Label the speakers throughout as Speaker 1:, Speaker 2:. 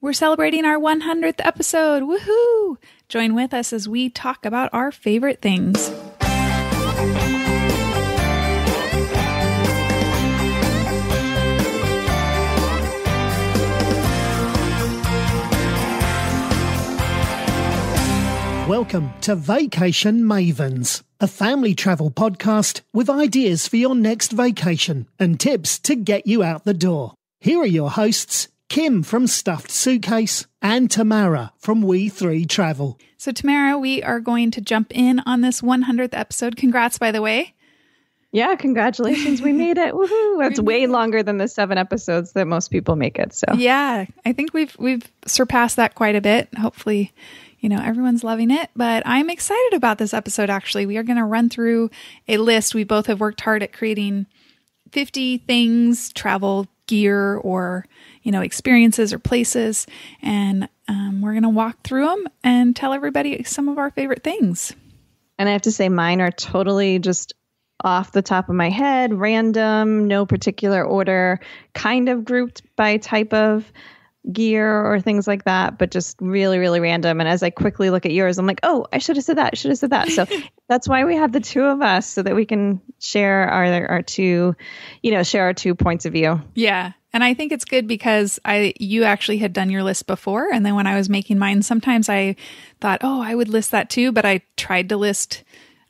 Speaker 1: We're celebrating our 100th episode. Woohoo! Join with us as we talk about our favorite things.
Speaker 2: Welcome to Vacation Mavens, a family travel podcast with ideas for your next vacation and tips to get you out the door. Here are your hosts, Kim from Stuffed Suitcase and Tamara from We Three Travel.
Speaker 1: So, Tamara, we are going to jump in on this 100th episode. Congrats, by the way.
Speaker 3: Yeah, congratulations. We made it. Woohoo. That's way longer than the seven episodes that most people make it. So
Speaker 1: Yeah, I think we've we've surpassed that quite a bit. Hopefully, you know, everyone's loving it, but I'm excited about this episode actually. We are going to run through a list. We both have worked hard at creating 50 things, travel gear or, you know, experiences or places, and um, we're going to walk through them and tell everybody some of our favorite things.
Speaker 3: And I have to say, mine are totally just off the top of my head, random, no particular order, kind of grouped by type of gear or things like that, but just really, really random. And as I quickly look at yours, I'm like, oh, I should have said that. Should have said that. So that's why we have the two of us so that we can share our our two, you know, share our two points of view.
Speaker 1: Yeah. And I think it's good because I you actually had done your list before and then when I was making mine sometimes I thought, "Oh, I would list that too," but I tried to list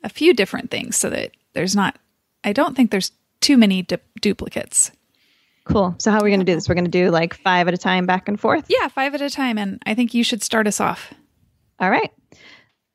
Speaker 1: a few different things so that there's not I don't think there's too many du- duplicates.
Speaker 3: Cool. So how are we going to do this? We're going to do like five at a time, back and forth.
Speaker 1: Yeah, five at a time, and I think you should start us off.
Speaker 3: All right.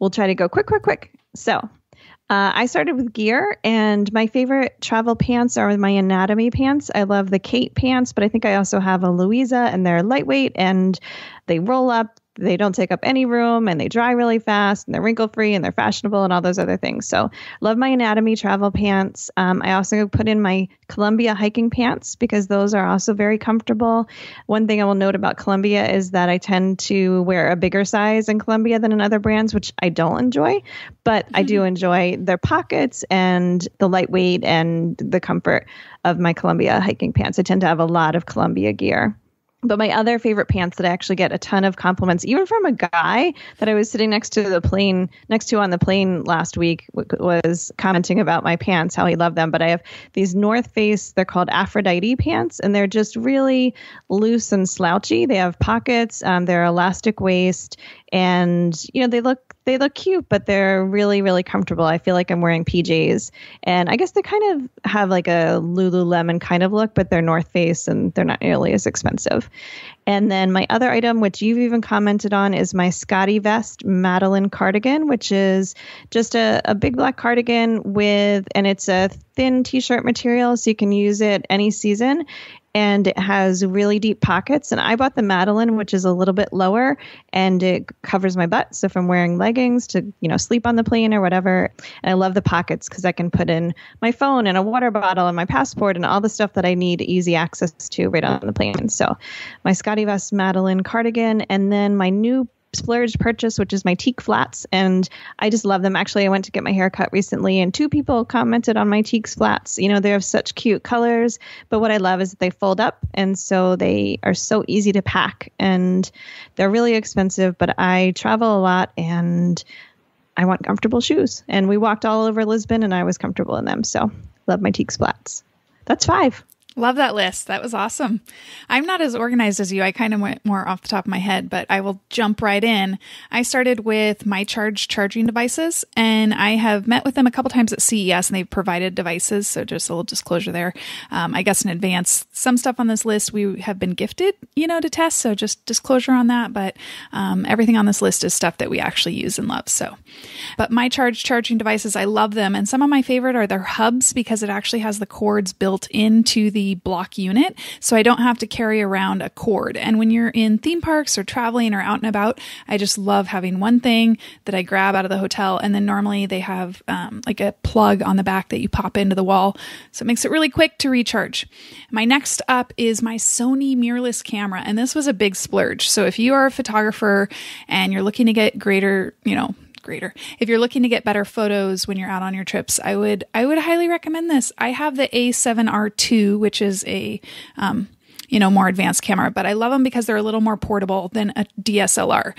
Speaker 3: We'll try to go quick, quick, quick. So uh, I started with gear, and my favorite travel pants are my Anatomie pants. I love the Kate pants, but I think I also have a Louisa, and they're lightweight and they roll up. They don't take up any room and they dry really fast and they're wrinkle free and they're fashionable and all those other things. So, love my Anatomie travel pants. Um, I also put in my Columbia hiking pants because those are also very comfortable. One thing I will note about Columbia is that I tend to wear a bigger size in Columbia than in other brands, which I don't enjoy, but I do enjoy their pockets and the lightweight and the comfort of my Columbia hiking pants. I tend to have a lot of Columbia gear. But my other favorite pants that I actually get a ton of compliments, even from a guy that I was sitting next to the plane, next to on the plane last week, was commenting about my pants, how he loved them. But I have these North Face, they're called Aphrodite pants, and they're just really loose and slouchy. They have pockets, um, they're elastic waist, and you know they look they look cute, but they're really, really comfortable. I feel like I'm wearing PJs. And I guess they kind of have like a Lululemon kind of look, but they're North Face and they're not nearly as expensive. And then my other item, which you've even commented on, is my SCOTTeVEST Madeline cardigan, which is just a, a big black cardigan with, and it's a thin t shirt material, so you can use it any season and it has really deep pockets. And I bought the Madeline, which is a little bit lower, and it covers my butt. So from wearing leggings to, you know, sleep on the plane or whatever, and I love the pockets because I can put in my phone and a water bottle and my passport and all the stuff that I need easy access to right on the plane. So my SCOTTeVEST Madeline cardigan, and then my new splurge purchase, which is my Tieks flats, and I just love them. Actually, I went to get my hair cut recently, and two people commented on my Tieks flats. You know, they have such cute colors, but what I love is that they fold up, and so they are so easy to pack, and they're really expensive. But I travel a lot, and I want comfortable shoes, and we walked all over Lisbon, and I was comfortable in them. So love my Tieks flats. That's five.
Speaker 1: Love that list. That was awesome. I'm not as organized as you. I kind of went more off the top of my head, but I will jump right in. I started with myCharge charging devices and I have met with them a couple times at CES and they've provided devices. So just a little disclosure there. Um, I guess in advance, some stuff on this list we have been gifted, you know, to test. So just disclosure on that. But um, everything on this list is stuff that we actually use and love. So, but myCharge charging devices, I love them. And some of my favorite are their hubs because it actually has the cords built into the block unit, so I don't have to carry around a cord. And when you're in theme parks or traveling or out and about, I just love having one thing that I grab out of the hotel. And then normally they have um, like a plug on the back that you pop into the wall. So it makes it really quick to recharge. My next up is my Sony mirrorless camera. And this was a big splurge. So if you are a photographer and you're looking to get greater, you know, greater. If you're looking to get better photos when you're out on your trips, I would I would highly recommend this. I have the A7R2, which is a um, you know, more advanced camera, but I love them because they're a little more portable than a DSLR.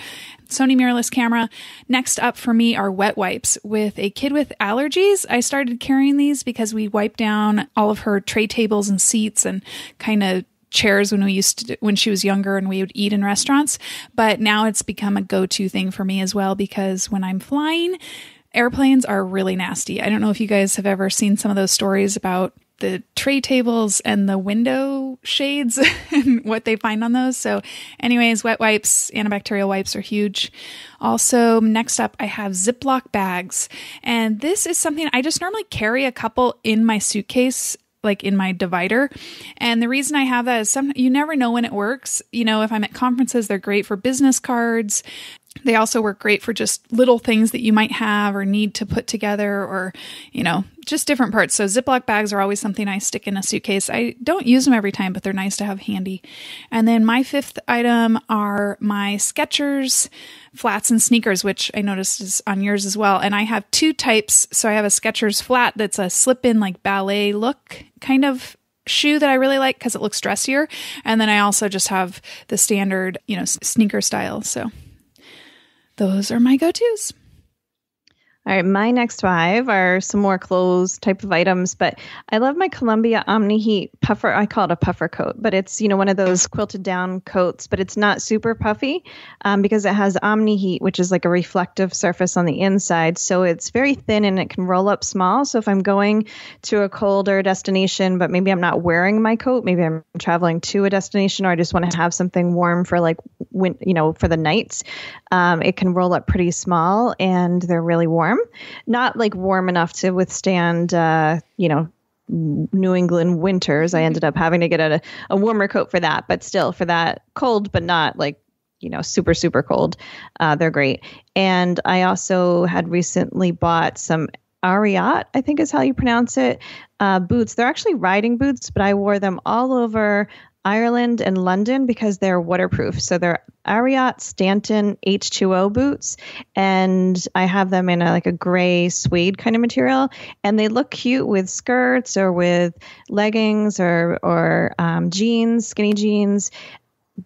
Speaker 1: Sony mirrorless camera. Next up for me are wet wipes. With a kid with allergies, I started carrying these because we wipe down all of her tray tables and seats and kind of chairs when we used to when she was younger and we would eat in restaurants but now it's become a go-to thing for me as well because when i'm flying airplanes are really nasty i don't know if you guys have ever seen some of those stories about the tray tables and the window shades and what they find on those. So, anyways, wet wipes, antibacterial wipes are huge. Also, next up, I have Ziploc bags. And this is something I just normally carry a couple in my suitcase like in my divider. And the reason I have that is some you never know when it works. You know, if I'm at conferences, they're great for business cards. They also work great for just little things that you might have or need to put together or, you know, just different parts. So Ziploc bags are always something I stick in a suitcase. I don't use them every time, but they're nice to have handy. And then my fifth item are my Skechers flats and sneakers, which I noticed is on yours as well. And I have two types. So I have a Skechers flat that's a slip in like ballet look kind of shoe that I really like because it looks dressier. And then I also just have the standard, you know, sneaker style. So those are my go tos.
Speaker 3: All right, my next five are some more clothes type of items, but I love my Columbia Omni Heat puffer. I call it a puffer coat, but it's you know one of those quilted down coats, but it's not super puffy um, because it has Omni Heat, which is like a reflective surface on the inside, so it's very thin and it can roll up small. So if I'm going to a colder destination, but maybe I'm not wearing my coat, maybe I'm traveling to a destination, or I just want to have something warm for like when you know for the nights, um, it can roll up pretty small and they're really warm warm, not like warm enough to withstand, uh, you know, New England winters. I ended up having to get a, a warmer coat for that, but still for that cold, but not like you know super super cold. Uh, they're great. And I also had recently bought some Ariat, I think is how you pronounce it, uh, boots. They're actually riding boots, but I wore them all over Ireland and London because they're waterproof. So they're Ariat Stanton H2O boots, and I have them in a, like a gray suede kind of material, and they look cute with skirts or with leggings or or um, jeans, skinny jeans,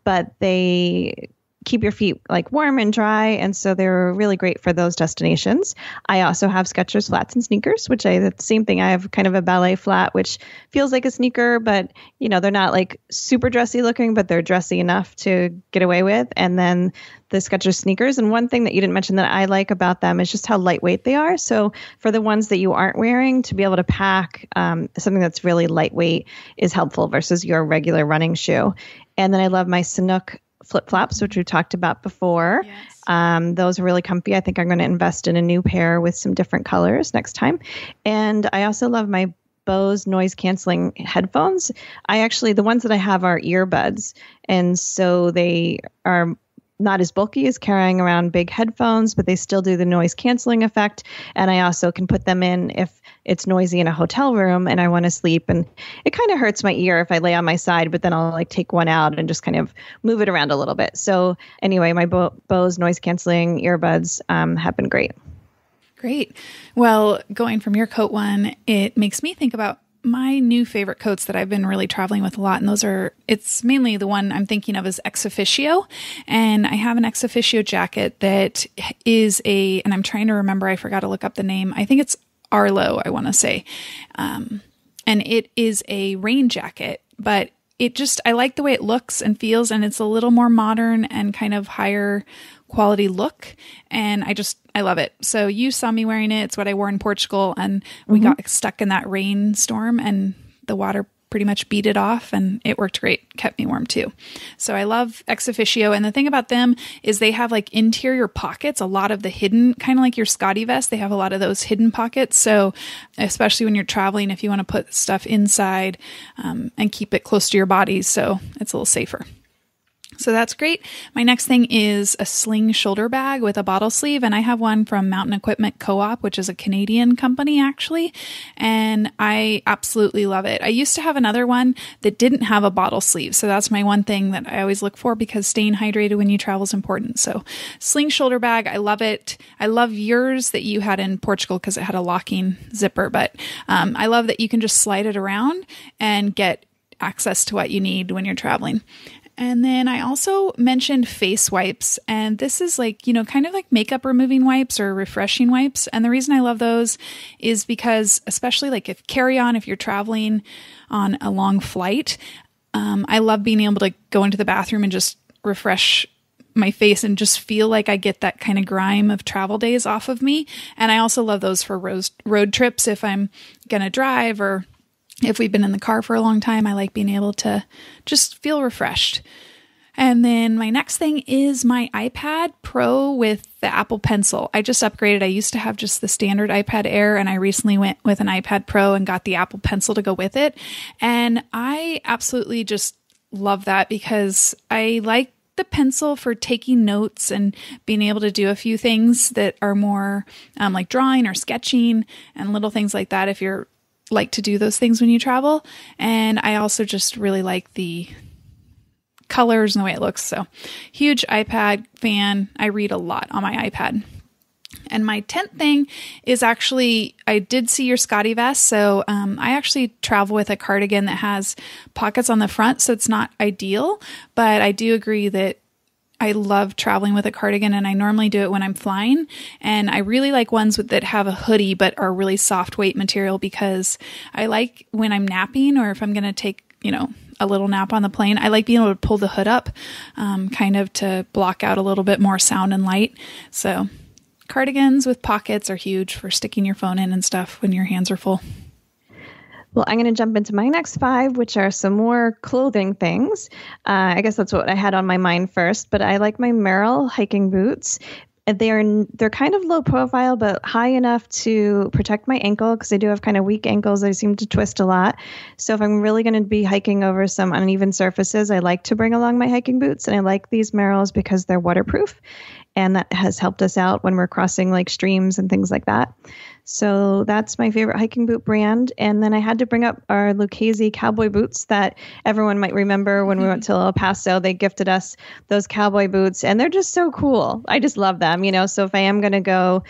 Speaker 3: but they keep your feet like warm and dry. And so they're really great for those destinations. I also have Skechers flats and sneakers, which I, the same thing. I have kind of a ballet flat, which feels like a sneaker, but you know, they're not like super dressy looking, but they're dressy enough to get away with. And then the Skechers sneakers. And one thing that you didn't mention that I like about them is just how lightweight they are. So for the ones that you aren't wearing, to be able to pack um, something that's really lightweight is helpful versus your regular running shoe. And then I love my Sanuk flip flops, which we talked about before. Yes. Um, those are really comfy. I think I'm going to invest in a new pair with some different colors next time. And I also love my Bose noise canceling headphones. I actually, the ones that I have are earbuds. And so they are not as bulky as carrying around big headphones, but they still do the noise canceling effect. And I also can put them in if it's noisy in a hotel room and I want to sleep. And it kind of hurts my ear if I lay on my side, but then I'll like take one out and just kind of move it around a little bit. So, anyway, my Bo- Bose noise canceling earbuds um, have been great.
Speaker 1: Great. Well, going from your coat one, it makes me think about my new favorite coats that I've been really traveling with a lot, and those are it's mainly the one I'm thinking of is ExOfficio. And I have an ExOfficio jacket that is a, and I'm trying to remember, I forgot to look up the name. I think it's Arlo, I want to say. Um, and it is a rain jacket, but it just, I like the way it looks and feels, and it's a little more modern and kind of higher quality look. And I just, I love it. So you saw me wearing it. It's what I wore in Portugal, and we mm-hmm. got stuck in that rainstorm, and the water pretty much beat it off and it worked great kept me warm too so i love ExOfficio and the thing about them is they have like interior pockets a lot of the hidden kind of like your SCOTTeVEST they have a lot of those hidden pockets so especially when you're traveling if you want to put stuff inside um, and keep it close to your body so it's a little safer so that's great. My next thing is a sling shoulder bag with a bottle sleeve. And I have one from Mountain Equipment Co op, which is a Canadian company actually. And I absolutely love it. I used to have another one that didn't have a bottle sleeve. So that's my one thing that I always look for because staying hydrated when you travel is important. So sling shoulder bag, I love it. I love yours that you had in Portugal because it had a locking zipper. But um, I love that you can just slide it around and get access to what you need when you're traveling. And then I also mentioned face wipes, and this is like, you know, kind of like makeup removing wipes or refreshing wipes. And the reason I love those is because, especially like if carry on, if you're traveling on a long flight, um, I love being able to go into the bathroom and just refresh my face and just feel like I get that kind of grime of travel days off of me. And I also love those for road, road trips if I'm going to drive or if we've been in the car for a long time, I like being able to just feel refreshed. And then my next thing is my iPad Pro with the Apple Pencil. I just upgraded. I used to have just the standard iPad Air, and I recently went with an iPad Pro and got the Apple Pencil to go with it. And I absolutely just love that because I like the pencil for taking notes and being able to do a few things that are more um, like drawing or sketching and little things like that if you're like to do those things when you travel. And I also just really like the colors and the way it looks. So, huge iPad fan. I read a lot on my iPad. And my 10th thing is actually, I did see your SCOTTeVEST. So um, I actually travel with a cardigan that has pockets on the front. So it's not ideal. But I do agree that I love traveling with a cardigan and I normally do it when I'm flying. And I really like ones with, that have a hoodie but are really soft weight material because I like when I'm napping or if I'm going to take, you know, a little nap on the plane, I like being able to pull the hood up um, kind of to block out a little bit more sound and light. So cardigans with pockets are huge for sticking your phone in and stuff when your hands are full.
Speaker 3: Well, I'm going to jump into my next five, which are some more clothing things. Uh, I guess that's what I had on my mind first, but I like my Merrell hiking boots. They're they're kind of low profile, but high enough to protect my ankle because I do have kind of weak ankles. I seem to twist a lot. So if I'm really going to be hiking over some uneven surfaces, I like to bring along my hiking boots, and I like these Merrells because they're waterproof, and that has helped us out when we're crossing like streams and things like that. So that's my favorite hiking boot brand. And then I had to bring up our Lucchese cowboy boots that everyone might remember when we went to El Paso. They gifted us those cowboy boots, and they're just so cool. I just love them, you know. So if I am going to go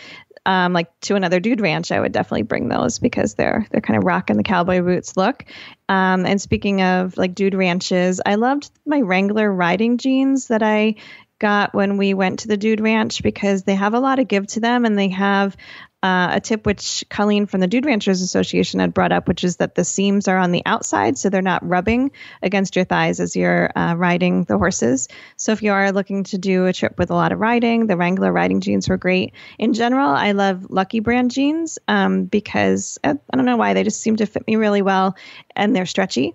Speaker 3: um, like to another dude ranch, I would definitely bring those because they're they're kind of rocking the cowboy boots look. Um, and speaking of like dude ranches, I loved my Wrangler riding jeans that I got when we went to the Dude Ranch because they have a lot of give to them and they have uh, a tip which Colleen from the Dude Ranchers Association had brought up, which is that the seams are on the outside, so they're not rubbing against your thighs as you're uh, riding the horses. So if you are looking to do a trip with a lot of riding, the Wrangler riding jeans were great. In general, I love Lucky Brand jeans um, because I, uh, I don't know why they just seem to fit me really well, and they're stretchy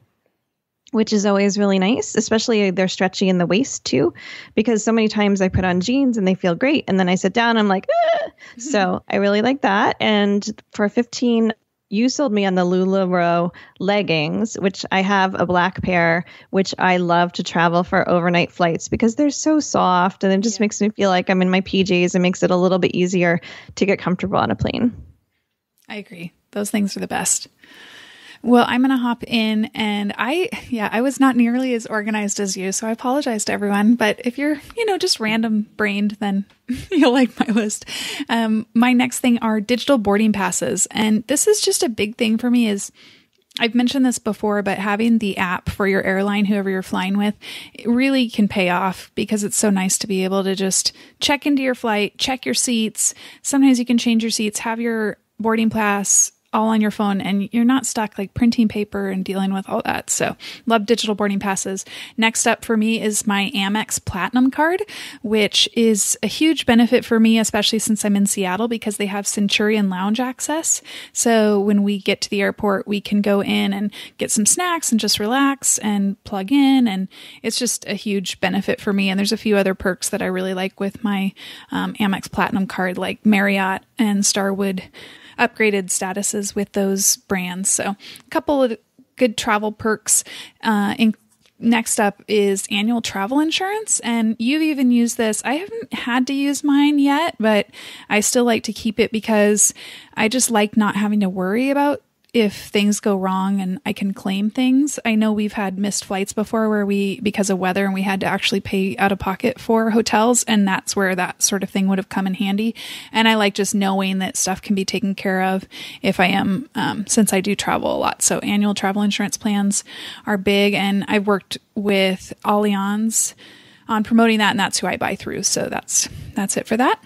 Speaker 3: which is always really nice, especially they're stretchy in the waist too, because so many times I put on jeans and they feel great. And then I sit down, I'm like, ah! so I really like that. And for 15, you sold me on the LuLaRoe leggings, which I have a black pair, which I love to travel for overnight flights because they're so soft and it just yeah. makes me feel like I'm in my PJs and makes it a little bit easier to get comfortable on a plane.
Speaker 1: I agree. Those things are the best. Well, I'm going to hop in and I, yeah, I was not nearly as organized as you, so I apologize to everyone. But if you're, you know, just random brained, then you'll like my list. Um, my next thing are digital boarding passes. And this is just a big thing for me is I've mentioned this before, but having the app for your airline, whoever you're flying with, it really can pay off because it's so nice to be able to just check into your flight, check your seats. Sometimes you can change your seats, have your boarding pass all on your phone and you're not stuck like printing paper and dealing with all that. So, love digital boarding passes. Next up for me is my Amex Platinum card, which is a huge benefit for me, especially since I'm in Seattle because they have Centurion Lounge access. So, when we get to the airport, we can go in and get some snacks and just relax and plug in. And it's just a huge benefit for me. And there's a few other perks that I really like with my um, Amex Platinum card, like Marriott and Starwood upgraded statuses with those brands. So, a couple of good travel perks. Uh, in, next up is annual travel insurance. And you've even used this. I haven't had to use mine yet, but I still like to keep it because I just like not having to worry about if things go wrong and I can claim things. I know we've had missed flights before where we, because of weather, and we had to actually pay out of pocket for hotels. And that's where that sort of thing would have come in handy. And I like just knowing that stuff can be taken care of if I am, um, since I do travel a lot. So annual travel insurance plans are big. And I've worked with Allianz on promoting that, and that's who I buy through. So that's, that's it for that.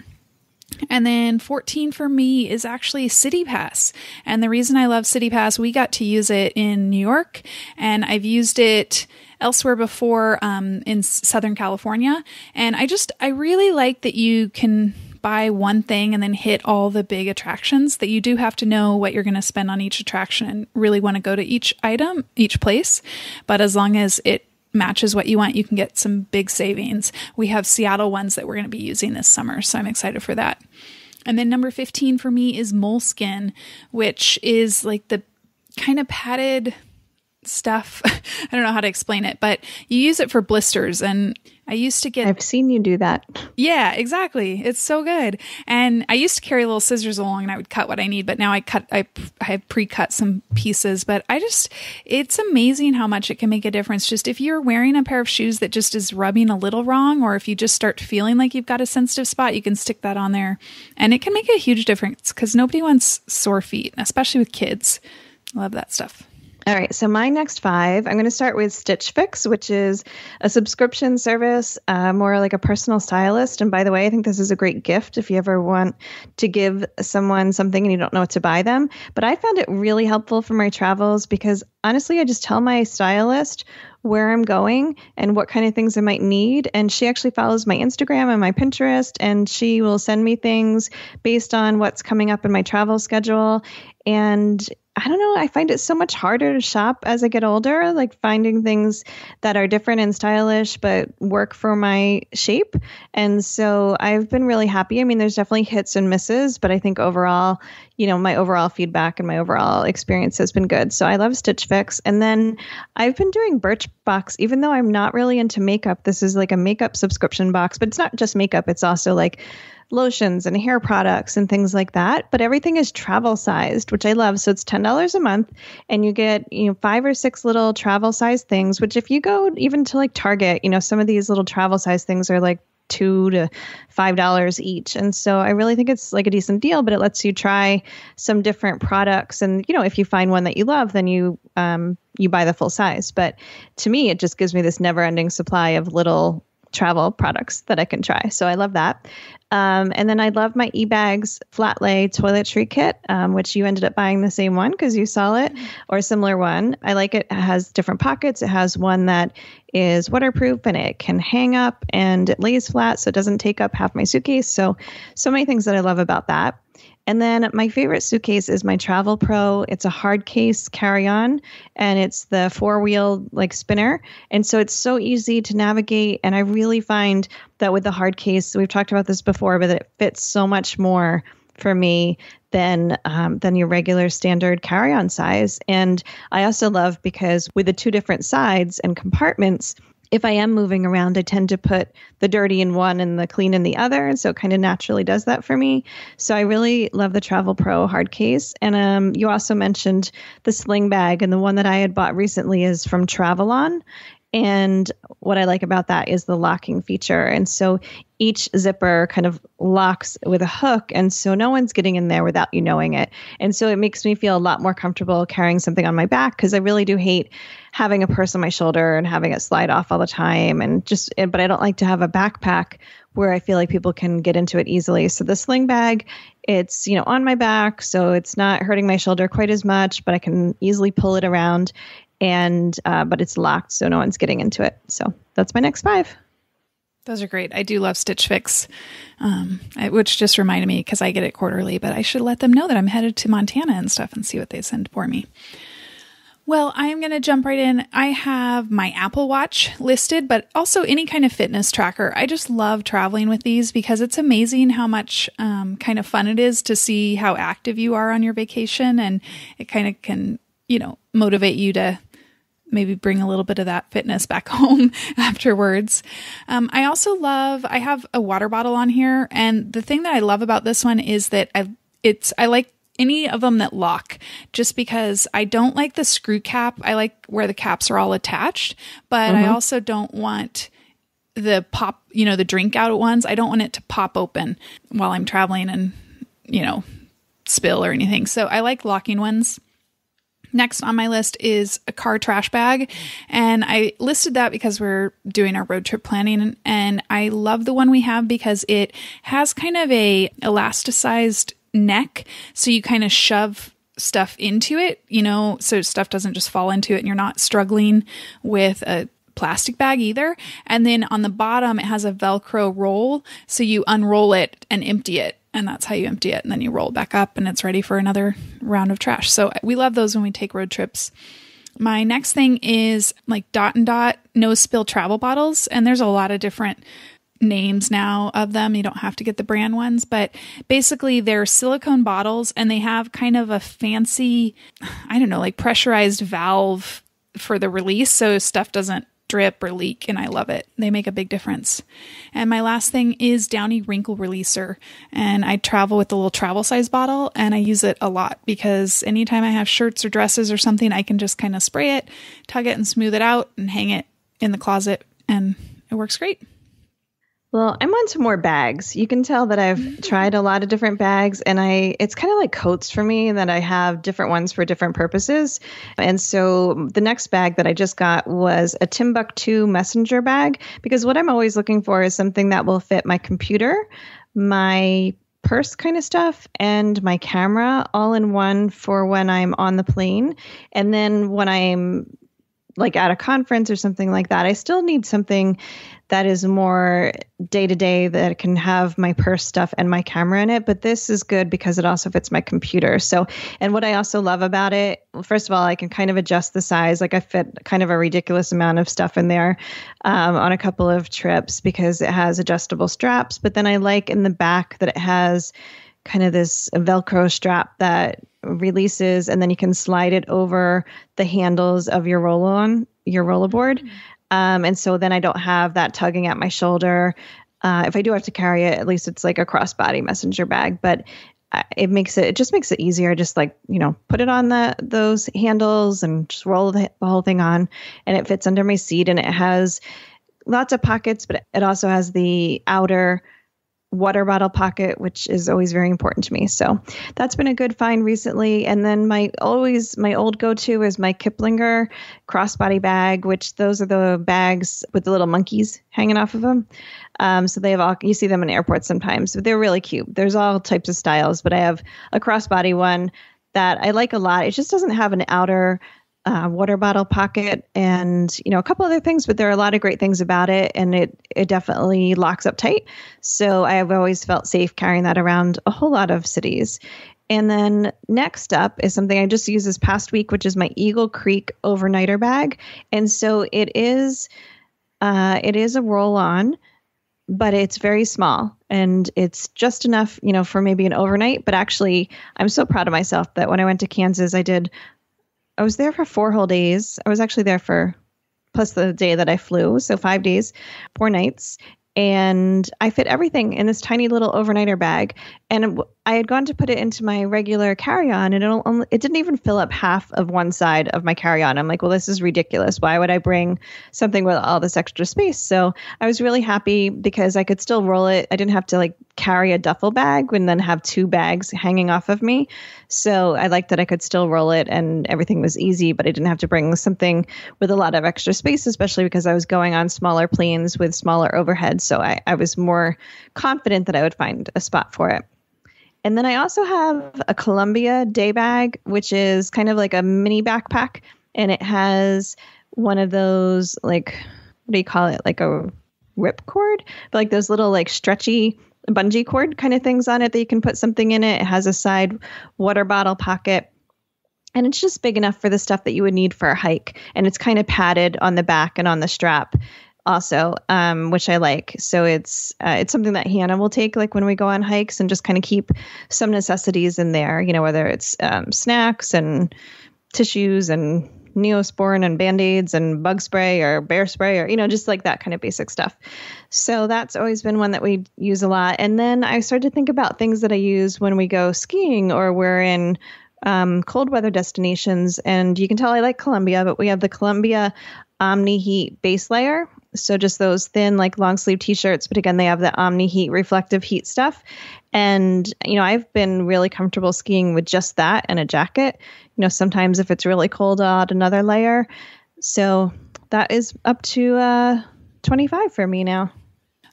Speaker 1: And then 14 for me is actually CityPass. And the reason I love CityPass, we got to use it in New York and I've used it elsewhere before um, in Southern California. And I just, I really like that you can buy one thing and then hit all the big attractions that you do have to know what you're going to spend on each attraction and really want to go to each item, each place. But as long as it matches what you want, you can get some big savings. We have Seattle ones that we're going to be using this summer, so I'm excited for that. And then number 15 for me is Moleskin, which is like the kind of padded stuff. I don't know how to explain it, but you use it for blisters and I used to get
Speaker 3: I've seen you do that.
Speaker 1: Yeah, exactly. It's so good. And I used to carry little scissors along and I would cut what I need, but now I cut I I have pre-cut some pieces, but I just it's amazing how much it can make a difference just if you're wearing a pair of shoes that just is rubbing a little wrong or if you just start feeling like you've got a sensitive spot, you can stick that on there and it can make a huge difference cuz nobody wants sore feet, especially with kids. Love that stuff.
Speaker 3: All right, so my next five, I'm going to start with Stitch Fix, which is a subscription service, uh, more like a personal stylist. And by the way, I think this is a great gift if you ever want to give someone something and you don't know what to buy them. But I found it really helpful for my travels because honestly, I just tell my stylist where I'm going and what kind of things I might need. And she actually follows my Instagram and my Pinterest, and she will send me things based on what's coming up in my travel schedule. And I don't know. I find it so much harder to shop as I get older, like finding things that are different and stylish but work for my shape. And so I've been really happy. I mean, there's definitely hits and misses, but I think overall, you know, my overall feedback and my overall experience has been good. So I love Stitch Fix. And then I've been doing Birchbox, even though I'm not really into makeup. This is like a makeup subscription box, but it's not just makeup, it's also like lotions and hair products and things like that. But everything is travel sized, which I love. So it's ten dollars a month, and you get you know five or six little travel size things. Which if you go even to like Target, you know some of these little travel size things are like two to five dollars each and so i really think it's like a decent deal but it lets you try some different products and you know if you find one that you love then you um, you buy the full size but to me it just gives me this never ending supply of little travel products that I can try. So I love that. Um, and then I love my eBags flat lay toiletry kit, um, which you ended up buying the same one because you saw it or a similar one. I like it. It has different pockets. It has one that is waterproof and it can hang up and it lays flat so it doesn't take up half my suitcase. So, so many things that I love about that. And then my favorite suitcase is my Travelpro. It's a hard case carry on and it's the four wheel like spinner. And so it's so easy to navigate. And I really find that with the hard case, we've talked about this before, but it fits so much more for me than um, than your regular standard carry-on size. And I also love because with the two different sides and compartments, if I am moving around, I tend to put the dirty in one and the clean in the other. And so it kind of naturally does that for me. So I really love the Travelpro hard case. And um, you also mentioned the sling bag. And the one that I had bought recently is from Travelon. And what I like about that is the locking feature. And so each zipper kind of locks with a hook. And so no one's getting in there without you knowing it. And so it makes me feel a lot more comfortable carrying something on my back because I really do hate having a purse on my shoulder and having it slide off all the time. And just, but I don't like to have a backpack where I feel like people can get into it easily. So the sling bag, it's, you know, on my back. So it's not hurting my shoulder quite as much, but I can easily pull it around and uh, but it's locked, so no one's getting into it. So that's my next five.
Speaker 1: Those are great. I do love Stitch Fix, um, which just reminded me because I get it quarterly, but I should let them know that I'm headed to Montana and stuff and see what they send for me. Well, I'm going to jump right in. I have my Apple Watch listed, but also any kind of fitness tracker. I just love traveling with these because it's amazing how much um, kind of fun it is to see how active you are on your vacation. And it kind of can, you know, motivate you to maybe bring a little bit of that fitness back home afterwards. Um, I also love, I have a water bottle on here. And the thing that I love about this one is that I, it's, I like any of them that lock just because I don't like the screw cap. I like where the caps are all attached, but I also don't want the pop, you know, the drink out at ones. I don't want it to pop open while I'm traveling and, you know, spill or anything. So I like locking ones. Next on my list is a car trash bag. And I listed that because we're doing our road trip planning. And I love the one we have because it has kind of a elasticized neck. So you kind of shove stuff into it, you know, so stuff doesn't just fall into it and you're not struggling with a plastic bag either. And then on the bottom, it has a Velcro roll. So you unroll it and empty it. And that's how you empty it. And then you roll it back up and it's ready for another round of trash. So we love those when we take road trips. My next thing is like dot and dot no spill travel bottles. And there's a lot of different names now of them. You don't have to get the brand ones. But basically they're silicone bottles and they have kind of a fancy i don't know like pressurized valve for the release. So stuff doesn't drip or leak, and I love it. They make a big difference. And my last thing is Downy Wrinkle Releaser. And I travel with the little travel size bottle, and I use it a lot because anytime I have shirts or dresses or something, I can just kind of spray it, tug it, and smooth it out, and hang it in the closet, and it works great.
Speaker 3: Well, I'm on to more bags. You can tell that I've
Speaker 1: Mm-hmm.
Speaker 3: tried a lot of different bags and I it's kind of like coats for me that I have different ones for different purposes. And so the next bag that I just got was a Timbuk2 messenger bag because what I'm always looking for is something that will fit my computer, my purse kind of stuff and my camera all in one for when I'm on the plane. And then when I'm like at a conference or something like that, I still need something that is more day to day that can have my purse stuff and my camera in it. But this is good because it also fits my computer. So, and what I also love about it, first of all, I can kind of adjust the size. Like I fit kind of a ridiculous amount of stuff in there um, on a couple of trips because it has adjustable straps. But then I like in the back that it has kind of this Velcro strap that releases and then you can slide it over the handles of your roll on, your rollerboard. Um, and so then I don't have that tugging at my shoulder. Uh, if I do have to carry it, at least it's like a crossbody messenger bag. But uh, it makes it it just makes it easier. Just like you know, put it on the those handles and just roll the, the whole thing on, and it fits under my seat. And it has lots of pockets, but it also has the outer water bottle pocket, which is always very important to me. So that's been a good find recently. And then my always my old go to is my Kiplinger crossbody bag, which those are the bags with the little monkeys hanging off of them. Um, so they have all you see them in airports sometimes. But they're really cute. There's all types of styles, but I have a crossbody one that I like a lot. It just doesn't have an outer uh, water bottle pocket and you know a couple other things but there are a lot of great things about it and it it definitely locks up tight. So i've always felt safe carrying that around a whole lot of cities. And then next up is something i just used this past week which is my eagle creek overnighter bag. And so it is uh, it is a roll on but it's very small and it's just enough you know for maybe an overnight. But actually i'm so proud of myself that when i went to kansas i did I was there for four whole days. I was actually there for plus the day that I flew, so five days, four nights, and I fit everything in this tiny little overnighter bag. And I had gone to put it into my regular carry-on, and it only, it didn't even fill up half of one side of my carry-on. I'm like, well, this is ridiculous. Why would I bring something with all this extra space? So I was really happy because I could still roll it. I didn't have to like carry a duffel bag and then have two bags hanging off of me. So I liked that I could still roll it and everything was easy, but I didn't have to bring something with a lot of extra space, especially because I was going on smaller planes with smaller overhead. So I, I was more confident that I would find a spot for it. And then I also have a Columbia day bag, which is kind of like a mini backpack. And it has one of those, like, what do you call it? Like a rip cord, but like those little, like, stretchy bungee cord kind of things on it that you can put something in it. It has a side water bottle pocket. And it's just big enough for the stuff that you would need for a hike. And it's kind of padded on the back and on the strap also, um, which I like. So it's uh, it's something that Hannah will take like when we go on hikes and just kind of keep some necessities in there. You know, whether it's um, snacks and tissues and neosporin and band-aids and bug spray or bear spray or you know just like that kind of basic stuff so that's always been one that we use a lot and then i started to think about things that i use when we go skiing or we're in um, cold weather destinations and you can tell i like columbia but we have the columbia omni heat base layer so just those thin like long sleeve t-shirts but again they have the omni heat reflective heat stuff. And you know i've been really comfortable skiing with just that and a jacket. You know sometimes if it's really cold i'll add another layer. So that is up to uh 25 for me now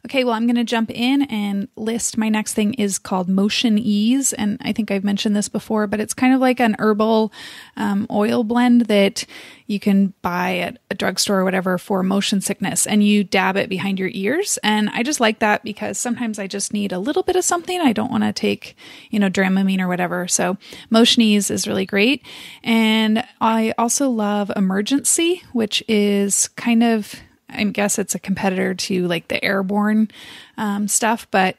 Speaker 1: Okay, well, I'm going to jump in and list my next thing is called MotionEaze. And I think I've mentioned this before, but it's kind of like an herbal um, oil blend that you can buy at a drugstore or whatever for motion sickness. And you dab it behind your ears. And I just like that because sometimes I just need a little bit of something. I don't want to take, you know, Dramamine or whatever. So MotionEaze is really great. And I also love Emergen-C, which is kind of I guess it's a competitor to like the airborne um, stuff, but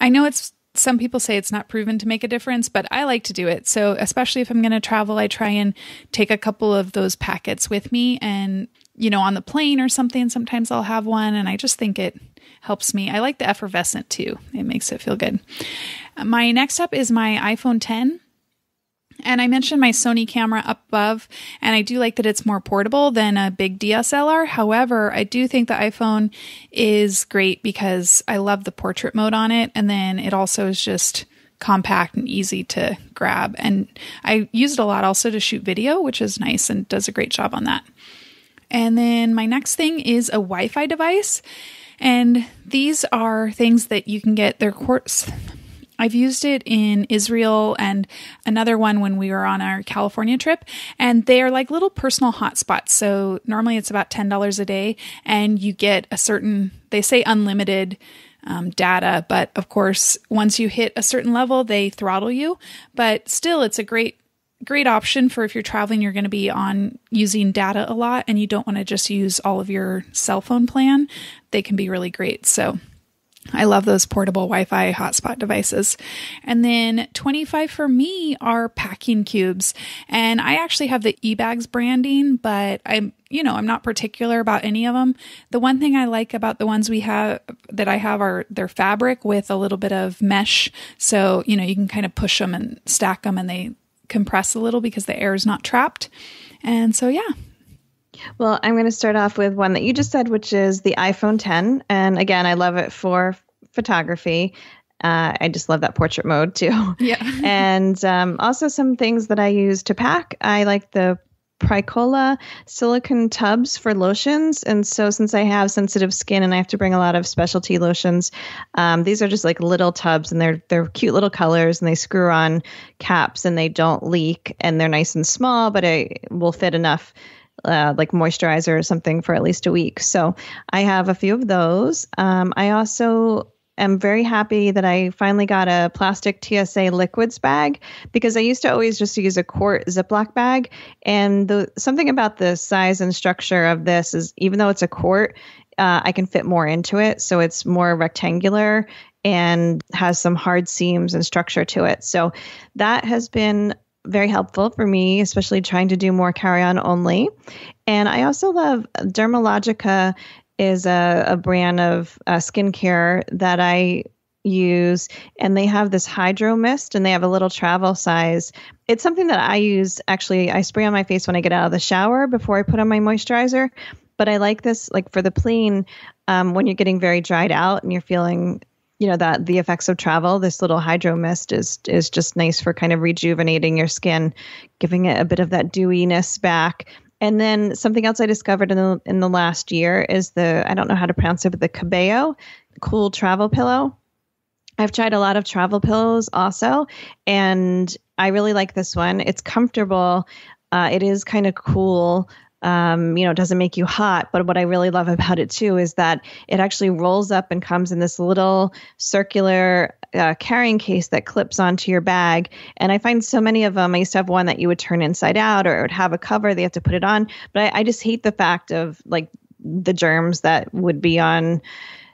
Speaker 1: I know it's some people say it's not proven to make a difference, but I like to do it. So, especially if I'm going to travel, I try and take a couple of those packets with me and, you know, on the plane or something. Sometimes I'll have one and I just think it helps me. I like the effervescent too, it makes it feel good. My next up is my iPhone 10. And I mentioned my Sony camera up above, and I do like that it's more portable than a big DSLR. However, I do think the iPhone is great because I love the portrait mode on it, and then it also is just compact and easy to grab. And I use it a lot also to shoot video, which is nice and does a great job on that. And then my next thing is a Wi Fi device. And these are things that you can get. They're quartz I've used it in Israel and another one when we were on our California trip. And they are like little personal hotspots. So normally it's about $10 a day and you get a certain, they say unlimited um, data. But of course, once you hit a certain level, they throttle you. But still, it's a great great option for if you're traveling you're going to be on using data a lot and you don't want to just use all of your cell phone plan they can be really great so I love those portable Wi Fi hotspot devices. And then 25 for me are packing cubes. And I actually have the eBags branding, but I'm, you know, I'm not particular about any of them. The one thing I like about the ones we have that I have are they're fabric with a little bit of mesh. So, you know, you can kind of push them and stack them and they compress a little because the air is not trapped. And so, yeah,
Speaker 3: well, I'm going to start off with one that you just said, which is the iPhone 10. And again, I love it for photography. Uh, I just love that portrait mode too.
Speaker 1: Yeah.
Speaker 3: and um, also some things that I use to pack. I like the Pricola silicone tubs for lotions. And so, since I have sensitive skin and I have to bring a lot of specialty lotions, um, these are just like little tubs, and they're they're cute little colors, and they screw on caps, and they don't leak, and they're nice and small, but it will fit enough uh, like moisturizer or something for at least a week. So I have a few of those. Um, I also am very happy that I finally got a plastic TSA liquids bag because I used to always just use a quart Ziploc bag. And the something about the size and structure of this is even though it's a quart, uh, I can fit more into it. So it's more rectangular and has some hard seams and structure to it. So that has been very helpful for me, especially trying to do more carry on only. And I also love Dermalogica is a, a brand of uh, skincare that I use and they have this hydro mist and they have a little travel size it's something that i use actually i spray on my face when i get out of the shower before i put on my moisturizer but i like this like for the plane um, when you're getting very dried out and you're feeling you know that the effects of travel this little hydro mist is is just nice for kind of rejuvenating your skin giving it a bit of that dewiness back. And then something else i discovered in the in the last year is the i don't know how to pronounce it but the cabello cool travel pillow. I've tried a lot of travel pillows also and i really like this one. It's comfortable. Uh, it is kind of cool um, you know, it doesn't make you hot. But what I really love about it too is that it actually rolls up and comes in this little circular uh, carrying case that clips onto your bag. And I find so many of them. I used to have one that you would turn inside out, or it would have a cover. They have to put it on. But I, I just hate the fact of like the germs that would be on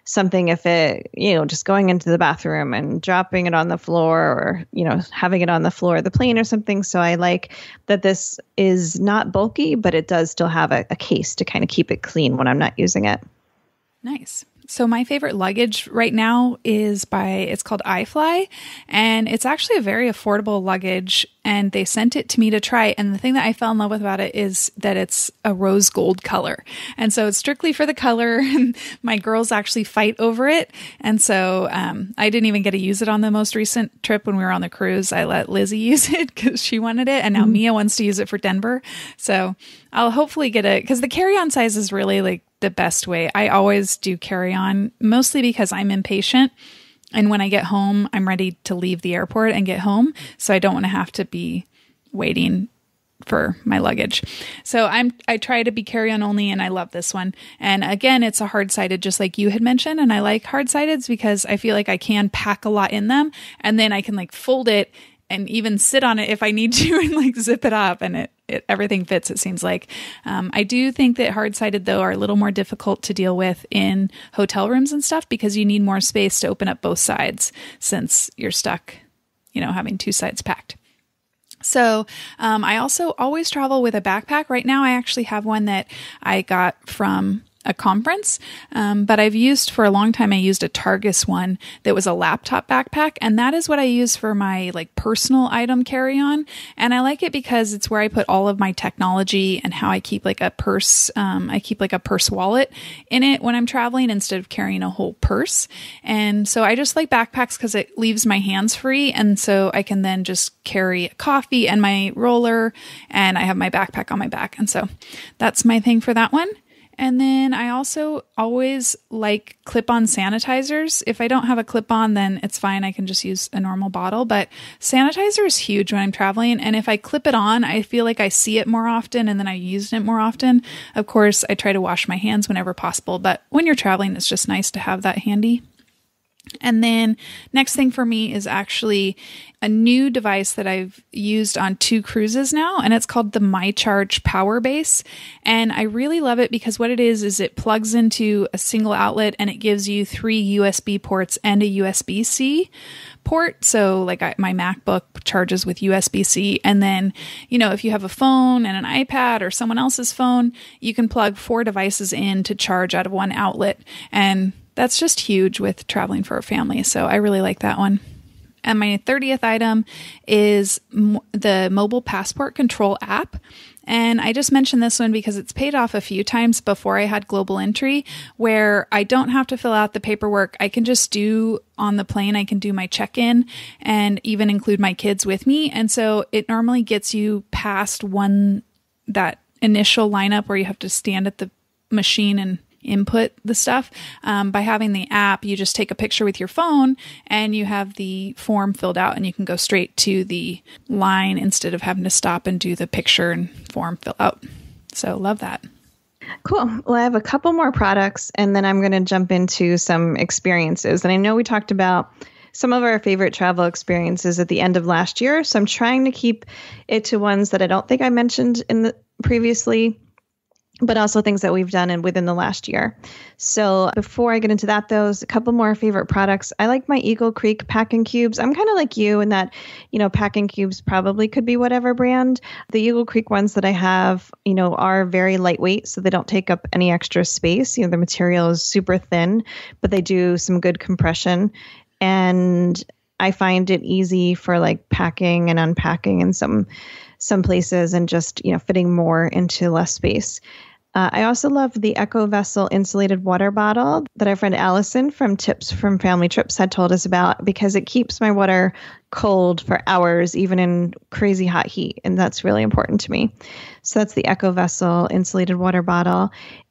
Speaker 3: something if it, you know, just going into the bathroom and dropping it on the floor or, you know, having it on the floor of the plane or something. So I like that this is not bulky, but it does still have a, a case to kind of keep it clean when I'm not using it.
Speaker 1: Nice. So my favorite luggage right now is by it's called iFly and it's actually a very affordable luggage and they sent it to me to try and the thing that I fell in love with about it is that it's a rose gold color. And so it's strictly for the color my girls actually fight over it and so um, I didn't even get to use it on the most recent trip when we were on the cruise. I let Lizzie use it cuz she wanted it and now mm-hmm. Mia wants to use it for Denver. So I'll hopefully get it cuz the carry-on size is really like the best way. I always do carry on, mostly because I'm impatient. And when I get home, I'm ready to leave the airport and get home. So I don't want to have to be waiting for my luggage. So I'm I try to be carry on only and I love this one. And again, it's a hard sided just like you had mentioned and I like hard sideds because I feel like I can pack a lot in them and then I can like fold it and even sit on it if I need to and like zip it up and it, it everything fits it seems like um, I do think that hard sided though are a little more difficult to deal with in hotel rooms and stuff because you need more space to open up both sides since you're stuck you know having two sides packed so, um, I also always travel with a backpack. Right now, I actually have one that I got from a conference, um, but I've used for a long time. I used a Targus one that was a laptop backpack, and that is what I use for my like personal item carry on. And I like it because it's where I put all of my technology and how I keep like a purse. Um, I keep like a purse wallet in it when I'm traveling instead of carrying a whole purse. And so I just like backpacks because it leaves my hands free, and so I can then just carry coffee and my roller, and I have my backpack on my back, and so that's my thing for that one. And then I also always like clip on sanitizers. If I don't have a clip on, then it's fine. I can just use a normal bottle. But sanitizer is huge when I'm traveling. And if I clip it on, I feel like I see it more often and then I use it more often. Of course, I try to wash my hands whenever possible. But when you're traveling, it's just nice to have that handy. And then next thing for me is actually a new device that I've used on two cruises now, and it's called the myCharge Power Base. And I really love it because what it is is it plugs into a single outlet and it gives you three USB ports and a USB C port. So, like I, my MacBook charges with USB C, and then you know if you have a phone and an iPad or someone else's phone, you can plug four devices in to charge out of one outlet and that's just huge with traveling for a family. So I really like that one. And my 30th item is the mobile passport control app. And I just mentioned this one because it's paid off a few times before I had global entry, where I don't have to fill out the paperwork. I can just do on the plane, I can do my check in and even include my kids with me. And so it normally gets you past one, that initial lineup where you have to stand at the machine and input the stuff. Um, by having the app, you just take a picture with your phone and you have the form filled out and you can go straight to the line instead of having to stop and do the picture and form fill out. So, love that.
Speaker 3: Cool. Well, I have a couple more products and then I'm going to jump into some experiences. And I know we talked about some of our favorite travel experiences at the end of last year. So I'm trying to keep it to ones that I don't think I mentioned in the previously but also things that we've done in within the last year. So before I get into that, those a couple more favorite products. I like my Eagle Creek packing cubes. I'm kind of like you in that, you know, packing cubes probably could be whatever brand. The Eagle Creek ones that I have, you know, are very lightweight, so they don't take up any extra space. You know, the material is super thin, but they do some good compression. And I find it easy for like packing and unpacking in some some places and just you know fitting more into less space uh, I also love the Eco Vessel insulated water bottle that our friend Allison from Tips from Family Trips had told us about because it keeps my water cold for hours, even in crazy hot heat. And that's really important to me. So that's the Eco Vessel insulated water bottle.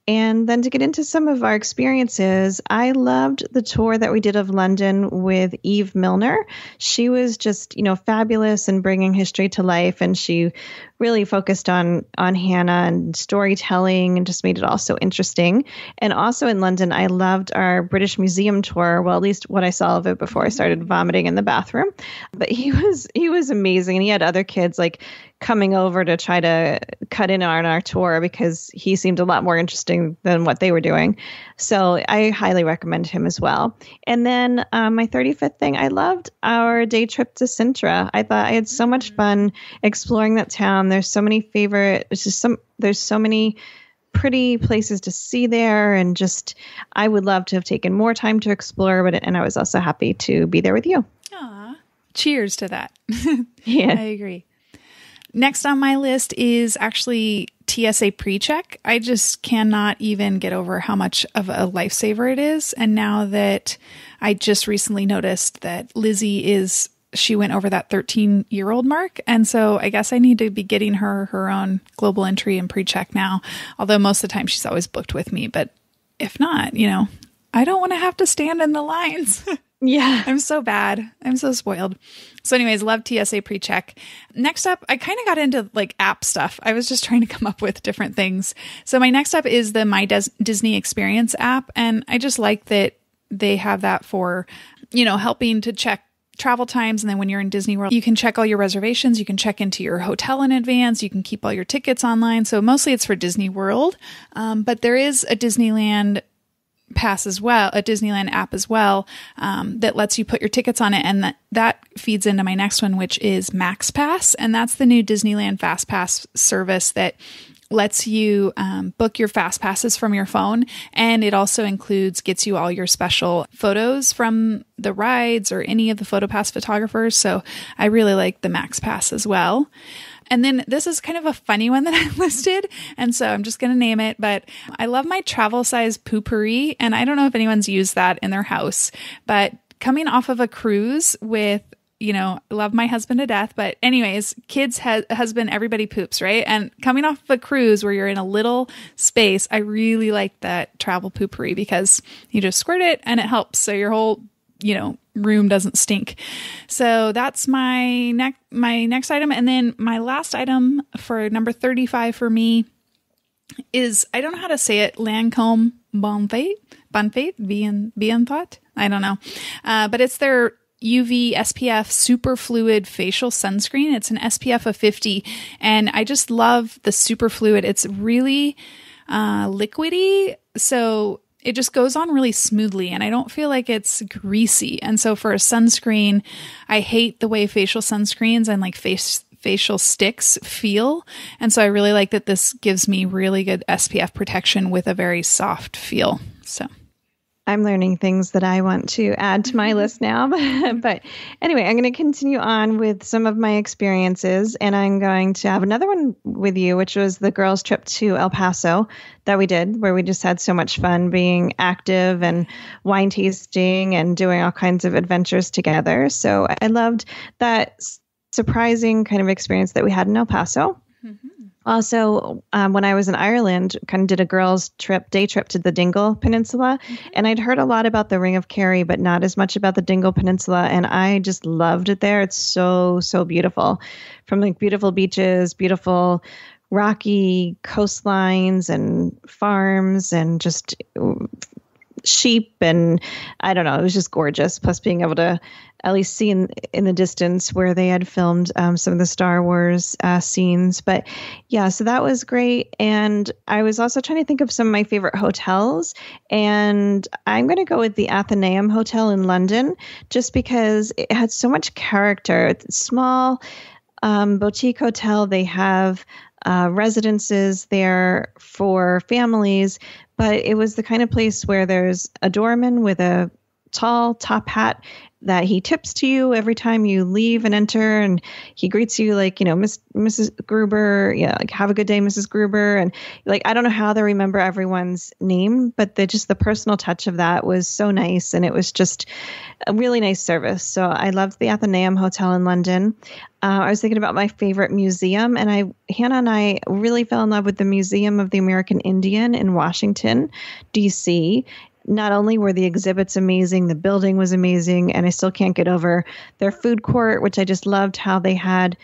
Speaker 3: And then to get into some of our experiences, I loved the tour that we did of London with Eve Milner. She was just, you know, fabulous in bringing history to life, and she really focused on on Hannah and storytelling, and just made it all so interesting. And also in London, I loved our British Museum tour. Well, at least what I saw of it before I started vomiting in the bathroom. But he was he was amazing. And he had other kids like coming over to try to cut in on our tour because he seemed a lot more interesting than what they were doing. So i highly recommend him as well. And then um, my 35th thing i loved our day trip to sintra. I thought i had so much fun exploring that town. There's so many favorite it's just some there's so many pretty places to see there and just I would love to have taken more time to explore but and I was also happy to be there with you.
Speaker 1: Cheers to that.
Speaker 3: Yeah.
Speaker 1: I agree. Next on my list is actually TSA PreCheck. I just cannot even get over how much of a lifesaver it is. And now that I just recently noticed that Lizzie is, she went over that 13 year old mark. And so I guess I need to be getting her her own global entry and PreCheck now. Although most of the time she's always booked with me. But if not, you know, I don't want to have to stand in the lines.
Speaker 3: Yeah.
Speaker 1: I'm so bad. I'm so spoiled. So, anyways, love TSA PreCheck. Next up, I kind of got into like app stuff. I was just trying to come up with different things. So, my next up is the My Des- Disney Experience app, and I just like that they have that for, you know, helping to check travel times and then when you're in Disney World you can check all your reservations you can check into your hotel in advance you can keep all your tickets online so mostly it's for Disney World um, but there is a Disneyland pass as well, a Disneyland app as well, um, that lets you put your tickets on it. And that, that feeds into my next one, which is Max Pass. And that's the new Disneyland Fast Pass service that lets you um, book your fast passes from your phone and it also includes gets you all your special photos from the rides or any of the photopass photographers so i really like the max pass as well and then this is kind of a funny one that I listed. And so I'm just going to name it. But I love my travel size Poo-Pourri. And I don't know if anyone's used that in their house, but coming off of a cruise with you know, love my husband to death. But, anyways, kids, ha- husband, everybody poops, right? And coming off of a cruise where you're in a little space, I really like that travel Poo-Pourri because you just squirt it and it helps. So your whole, you know, room doesn't stink. So that's my next my next item and then my last item for number 35 for me is I don't know how to say it Lancome Bonfait Bonfait Bien Bien thought I don't know. Uh, but it's their UV SPF super fluid facial sunscreen. It's an SPF of 50 and I just love the super fluid. It's really uh liquidy. So it just goes on really smoothly and I don't feel like it's greasy. And so for a sunscreen, I hate the way facial sunscreens and like face facial sticks feel. And so I really like that this gives me really good SPF protection with a very soft feel. So
Speaker 3: I'm learning things that I want to add to my mm-hmm. list now. Mm-hmm. but anyway, I'm going to continue on with some of my experiences, and I'm going to have another one with you, which was the girls' trip to El Paso that we did, where we just had so much fun being active and wine tasting and doing all kinds of adventures together. So I loved that surprising kind of experience that we had in El Paso. Mm-hmm. Also, um, when I was in Ireland, kind of did a girls' trip, day trip to the Dingle Peninsula, and I'd heard a lot about the Ring of Kerry, but not as much about the Dingle Peninsula, and I just loved it there. It's so so beautiful, from like beautiful beaches, beautiful rocky coastlines and farms, and just sheep and I don't know, it was just gorgeous. Plus being able to at least see in in the distance where they had filmed um, some of the Star Wars uh, scenes. But yeah, so that was great. And I was also trying to think of some of my favorite hotels, and I'm going to go with the Athenaeum Hotel in London, just because it had so much character. It's small um, boutique hotel. They have uh, residences there for families, but it was the kind of place where there's a doorman with a tall top hat that he tips to you every time you leave and enter and he greets you like you know miss mrs gruber yeah like have a good day mrs gruber and like i don't know how they remember everyone's name but the just the personal touch of that was so nice and it was just a really nice service. So i loved the athenaeum hotel in london uh, i was thinking about my favorite museum and i hannah and i really fell in love with the museum of the american indian in washington dc not only were the exhibits amazing, the building was amazing, and I still can't get over their food court, which I just loved how they had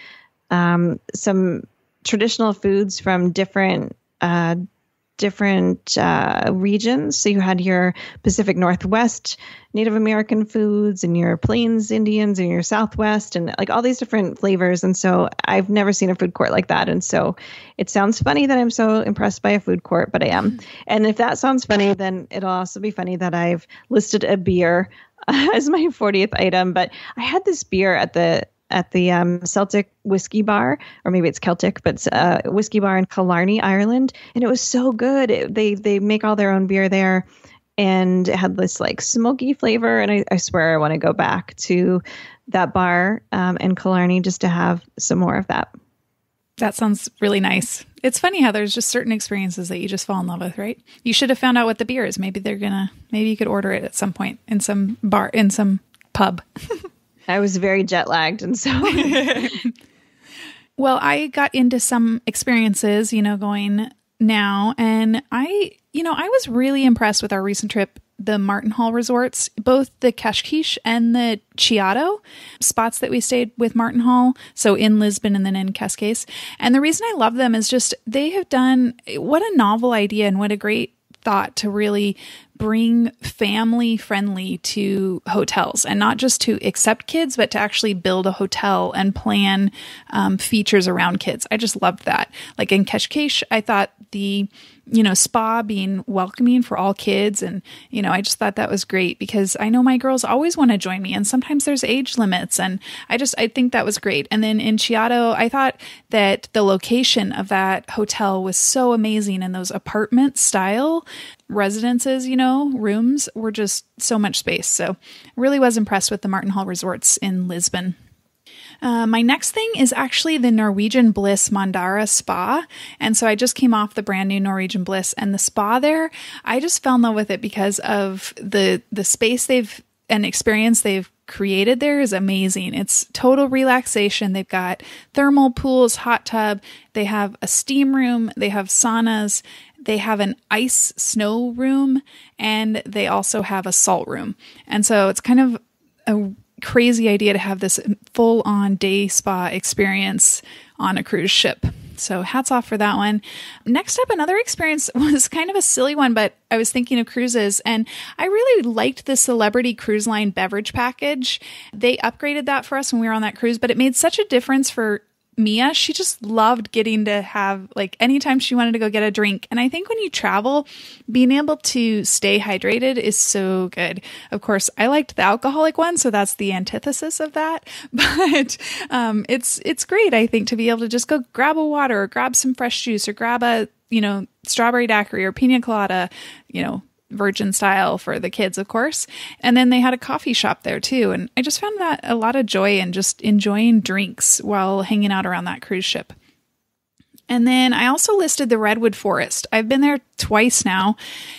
Speaker 3: um, some traditional foods from different uh, different uh, regions. So you had your Pacific Northwest Native American foods and your Plains Indians and your Southwest and like all these different flavors. And so I've never seen a food court like that. And so it sounds funny that I'm so impressed by a food court, but I am. And if that sounds funny, then it'll also be funny that I've listed a beer as my 40th item. But I had this beer at the at the um, Celtic whiskey bar, or maybe it's Celtic, but uh, whiskey bar in Killarney, Ireland, and it was so good. It, they they make all their own beer there, and it had this like smoky flavor. And I, I swear I want to go back to that bar um, in Killarney just to have some more of that.
Speaker 1: That sounds really nice. It's funny how there's just certain experiences that you just fall in love with, right? You should have found out what the beer is. Maybe they're gonna. Maybe you could order it at some point in some bar in some pub.
Speaker 3: I was very jet lagged, and so.
Speaker 1: well, I got into some experiences, you know, going now, and I, you know, I was really impressed with our recent trip the Martinhal resorts, both the Cascais and the Chiado spots that we stayed with Martinhal, so in Lisbon and then in Cascais. And the reason I love them is just they have done what a novel idea and what a great thought to really bring family friendly to hotels and not just to accept kids, but to actually build a hotel and plan um, features around kids. I just loved that. Like in Cascais, I thought the you know, spa being welcoming for all kids. And, you know, I just thought that was great because I know my girls always want to join me. And sometimes there's age limits. And I just, I think that was great. And then in Chiado, I thought that the location of that hotel was so amazing. And those apartment style residences, you know, rooms were just so much space. So really was impressed with the Martinhal resorts in Lisbon. Uh, my next thing is actually the Norwegian Bliss Mandara Spa. And so I just came off the brand new Norwegian Bliss and the spa there. I just fell in love with it because of the the space they've and experience they've created there is amazing. It's total relaxation. They've got thermal pools, hot tub, they have a steam room, they have saunas, they have an ice snow room, and they also have a salt room. And so it's kind of a crazy idea to have this full on day spa experience on a cruise ship. So hats off for that one. Next up, another experience was kind of a silly one, but I was thinking of cruises and I really liked the Celebrity Cruise Line beverage package. They upgraded that for us when we were on that cruise, but it made such a difference for Mia, she just loved getting to have like anytime she wanted to go get a drink. And I think when you travel, being able to stay hydrated is so good. Of course, I liked the alcoholic one, so that's the antithesis of that. But um, it's it's great, I think, to be able to just go grab a water or grab some fresh juice or grab a you know strawberry daiquiri or pina colada, you know virgin style for the kids, of course. And then they had a coffee shop there too. And I just found that a lot of joy in just enjoying drinks while hanging out around that cruise ship. And then I also listed the redwood forest. I've been there twice now,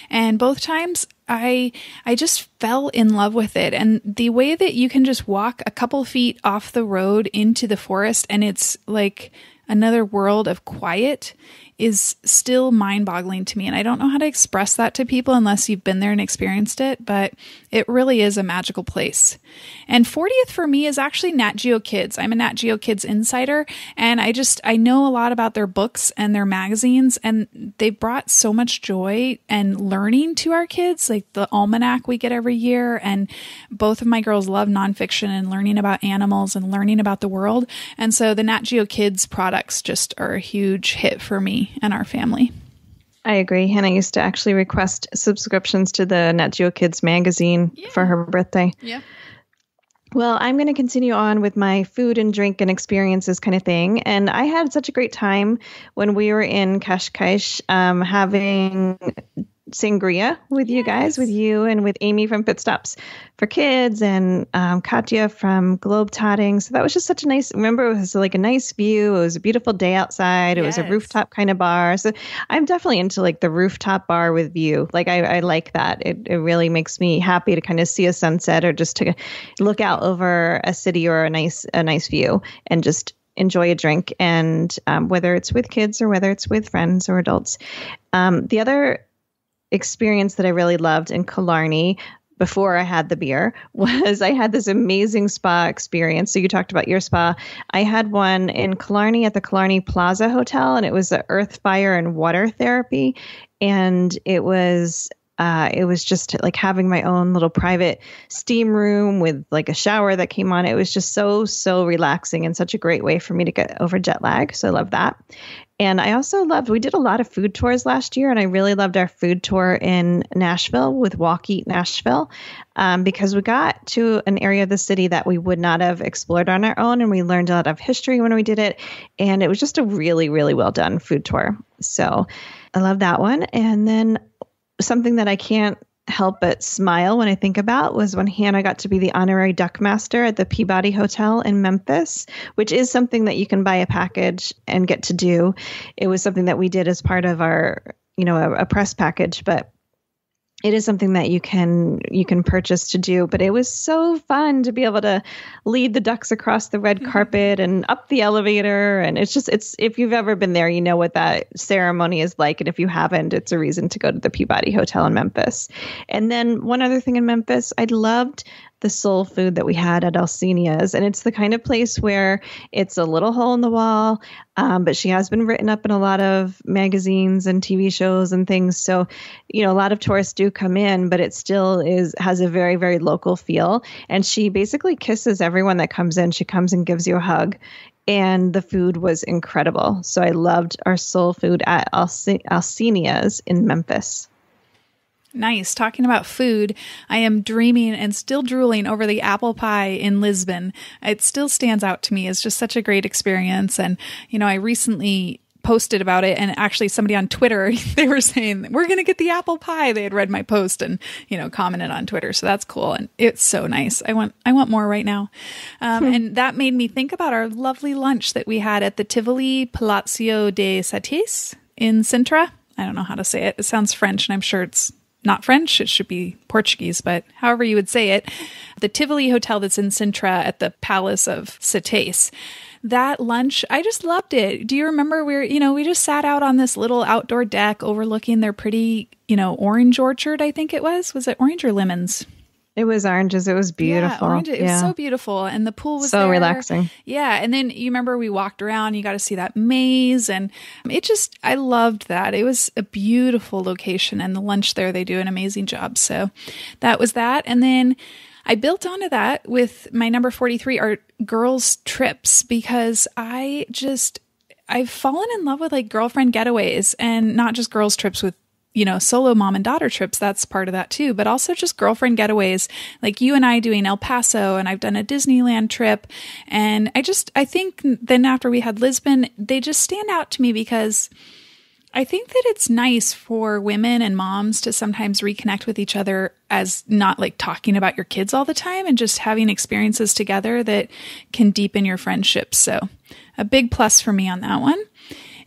Speaker 1: and both times I I just fell in love with it. And the way that you can just walk a couple feet off the road into the forest and it's like another world of quiet is still mind boggling to me. And I don't know how to express that to people unless you've been there and experienced it, but it really is a magical place. And 40th for me is actually Nat Geo Kids. I'm a Nat Geo Kids insider, and I just, I know a lot about their books and their magazines, and they brought so much joy and learning to our kids, like the almanac we get every year. And both of my girls love nonfiction and learning about animals and learning about the world. And so the Nat Geo Kids products just are a huge hit for me and our family.
Speaker 3: I agree. Hannah used to actually request subscriptions to the Nat Geo Kids magazine yeah. for her birthday.
Speaker 1: Yeah.
Speaker 3: Well, I'm going to continue on with my food and drink and experiences kind of thing. And I had such a great time when we were in Cascais um, having sangria with yes. you guys, with you and with Amy from Pit Stops for Kids and um, Katya from Globetotting. So that was just such a nice. Remember, it was like a nice view. It was a beautiful day outside. It yes. was a rooftop kind of bar. So I'm definitely into like the rooftop bar with view. Like I, I like that. It it really makes me happy to kind of see a sunset or just to look out over a city or a nice a nice view and just enjoy a drink and um, whether it's with kids or whether it's with friends or adults um, the other experience that I really loved in Killarney before I had the beer was I had this amazing spa experience. So you talked about your spa. I had one in Killarney at the Killarney Plaza Hotel, and it was the earth, fire, and water therapy. And it was uh, it was just like having my own little private steam room with like a shower that came on. It was just so, so relaxing and such a great way for me to get over jet lag. So I love that. And I also loved, we did a lot of food tours last year, and I really loved our food tour in Nashville with Walk Eat Nashville um, because we got to an area of the city that we would not have explored on our own. And we learned a lot of history when we did it. And it was just a really, really well done food tour. So I love that one. And then something that I can't help but smile when I think about was when Hannah got to be the honorary duck master at the Peabody Hotel in Memphis, which is something that you can buy a package and get to do. It was something that we did as part of our, you know, a, a press package, but it is something that you can you can purchase to do but it was so fun to be able to lead the ducks across the red mm-hmm. carpet and up the elevator. And it's just it's if you've ever been there you know what that ceremony is like. And if you haven't it's a reason to go to the Peabody Hotel in Memphis. And then one other thing in Memphis I loved the soul food that we had at Alcenia's. And it's the kind of place where it's a little hole in the wall, um, but she has been written up in a lot of magazines and TV shows and things. So, you know, a lot of tourists do come in, but it still is has a very, very local feel. And she basically kisses everyone that comes in. She comes and gives you a hug and the food was incredible. So I loved our soul food at Alcenia's in Memphis.
Speaker 1: Nice. Talking about food, I am dreaming and still drooling over the apple pie in Lisbon. It still stands out to me as just such a great experience. And, you know, I recently posted about it and actually somebody on Twitter, they were saying, we're going to get the apple pie. They had read my post and, you know, commented on Twitter. So that's cool. And it's so nice. I want, I want more right now. Um, hmm. and that made me think about our lovely lunch that we had at the Tivoli Palazzo de Satis in Sintra. I don't know how to say it. It sounds French and I'm sure it's not French, it should be Portuguese, but however you would say it, the Tivoli Hotel that's in Sintra at the Palace of Satis. That lunch, I just loved it. Do you remember we are you know, we just sat out on this little outdoor deck overlooking their pretty, you know, orange orchard, I think it was. Was it orange or lemons?
Speaker 3: It was oranges. It was beautiful.
Speaker 1: Yeah, orange, it was so beautiful, and the pool was
Speaker 3: so
Speaker 1: there.
Speaker 3: relaxing.
Speaker 1: Yeah, and then you remember we walked around. You got to see that maze, and it just I loved that. It was a beautiful location, and the lunch there they do an amazing job. So that was that, and then. I built onto that with my number 43 are girls trips because I just I've fallen in love with like girlfriend getaways and not just girls trips with you know, solo mom and daughter trips, that's part of that too, but also just girlfriend getaways, like you and I doing El Paso, and I've done a Disneyland trip. And I just, I think then after we had Lisbon, they just stand out to me because I think that it's nice for women and moms to sometimes reconnect with each other as not like talking about your kids all the time and just having experiences together that can deepen your friendships. So, a big plus for me on that one.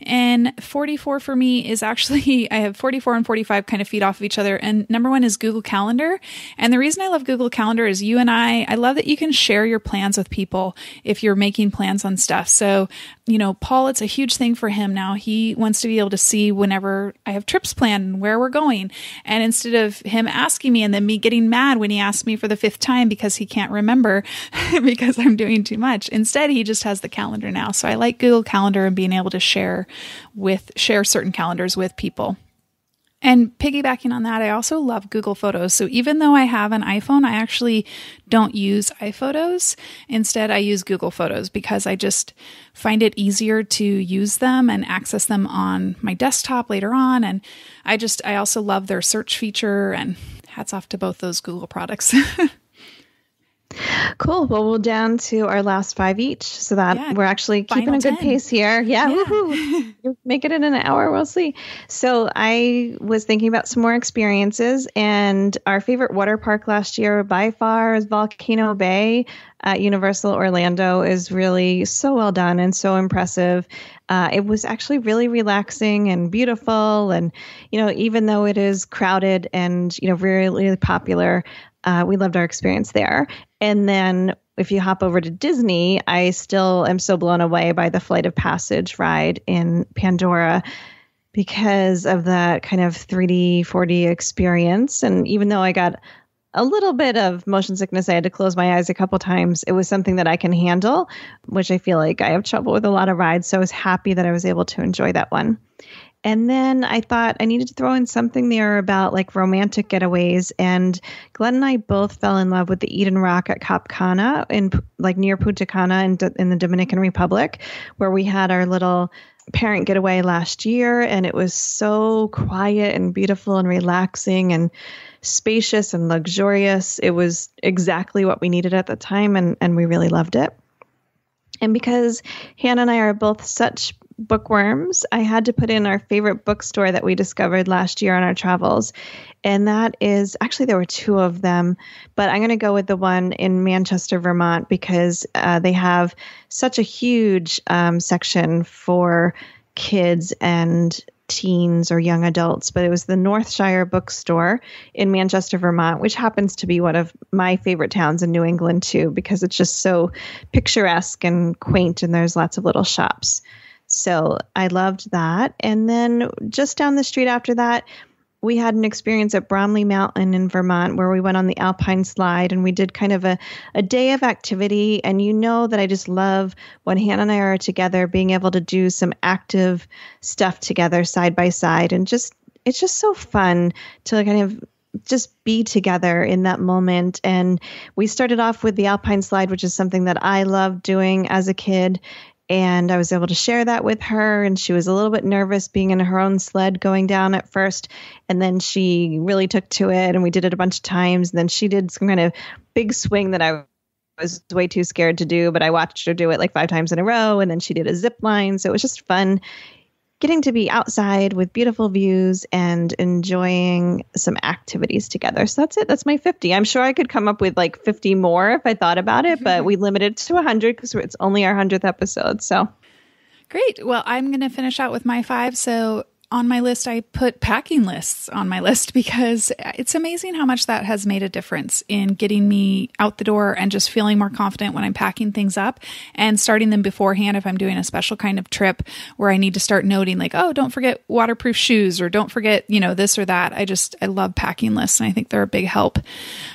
Speaker 1: And 44 for me is actually, I have 44 and 45 kind of feed off of each other. And number one is Google Calendar. And the reason I love Google Calendar is you and I, I love that you can share your plans with people if you're making plans on stuff. So, you know, Paul, it's a huge thing for him now. He wants to be able to see whenever I have trips planned and where we're going. And instead of him asking me and then me getting mad when he asks me for the fifth time because he can't remember because I'm doing too much, instead he just has the calendar now. So I like Google Calendar and being able to share with share certain calendars with people. And piggybacking on that, I also love Google Photos. So even though I have an iPhone, I actually don't use iPhotos. Instead, I use Google Photos because I just find it easier to use them and access them on my desktop later on. And I just, I also love their search feature and hats off to both those Google products.
Speaker 3: Cool. Well, we're down to our last five each, so that yeah, we're actually keeping a good 10. pace here. Yeah, yeah. woohoo! Make it in an hour. We'll see. So I was thinking about some more experiences, and our favorite water park last year by far is Volcano Bay at Universal Orlando. is really so well done and so impressive. Uh, it was actually really relaxing and beautiful, and you know, even though it is crowded and you know really, really popular, uh, we loved our experience there. And then if you hop over to Disney, I still am so blown away by the Flight of Passage ride in Pandora because of that kind of 3D, 4D experience. And even though I got a little bit of motion sickness. I had to close my eyes a couple times. It was something that I can handle, which I feel like I have trouble with a lot of rides. So I was happy that I was able to enjoy that one. And then I thought I needed to throw in something there about like romantic getaways. And Glenn and I both fell in love with the Eden Rock at Cap Cana in like near Punta Cana in, in the Dominican Republic, where we had our little parent getaway last year. And it was so quiet and beautiful and relaxing and spacious and luxurious. It was exactly what we needed at the time. And, and we really loved it. And because Hannah and I are both such bookworms, I had to put in our favorite bookstore that we discovered last year on our travels. And that is actually, there were two of them, but I'm going to go with the one in Manchester, Vermont, because uh, they have such a huge um, section for kids and teens or young adults, but it was the Northshire Bookstore in Manchester, Vermont, which happens to be one of my favorite towns in New England, too, because it's just so picturesque and quaint, and there's lots of little shops. So I loved that. And then just down the street after that, we had an experience at Bromley Mountain in Vermont where we went on the Alpine slide and we did kind of a, a day of activity. And you know that I just love when Hannah and I are together, being able to do some active stuff together side by side. And just, it's just so fun to kind of just be together in that moment. And we started off with the Alpine slide, which is something that I loved doing as a kid and I was able to share that with her. And she was a little bit nervous being in her own sled going down at first. And then she really took to it, and we did it a bunch of times. And then she did some kind of big swing that I was way too scared to do, but I watched her do it like five times in a row. And then she did a zip line. So it was just fun getting to be outside with beautiful views and enjoying some activities together. So that's it. That's my 50. I'm sure I could come up with like 50 more if I thought about it, but we limited to 100 because it's only our 100th episode. So
Speaker 1: great. Well, I'm going to finish out with my five. So on my list, I put packing lists on my list because it's amazing how much that has made a difference in getting me out the door and just feeling more confident when I'm packing things up and starting them beforehand if I'm doing a special kind of trip where I need to start noting, like, oh, don't forget waterproof shoes or don't forget, you know, this or that. I just, I love packing lists and I think they're a big help.